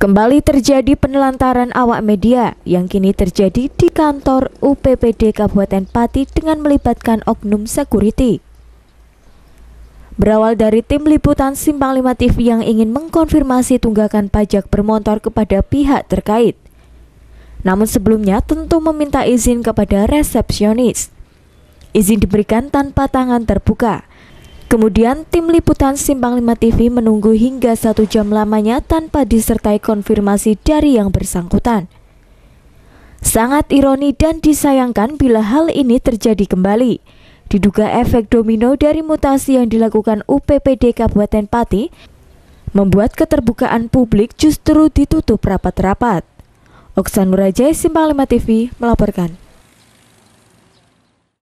Kembali terjadi penelantaran awak media yang kini terjadi di kantor UPPD Kabupaten Pati dengan melibatkan oknum security. Berawal dari tim liputan Simpang 5 TV yang ingin mengkonfirmasi tunggakan pajak bermotor kepada pihak terkait. Namun sebelumnya tentu meminta izin kepada resepsionis. Izin diberikan tanpa tangan terbuka. Kemudian tim liputan Simpang 5 TV menunggu hingga satu jam lamanya tanpa disertai konfirmasi dari yang bersangkutan. Sangat ironi dan disayangkan bila hal ini terjadi kembali. Diduga efek domino dari mutasi yang dilakukan UPPD Kabupaten Pati membuat keterbukaan publik justru ditutup rapat-rapat. Oksan Nurajai Simpang 5 TV melaporkan.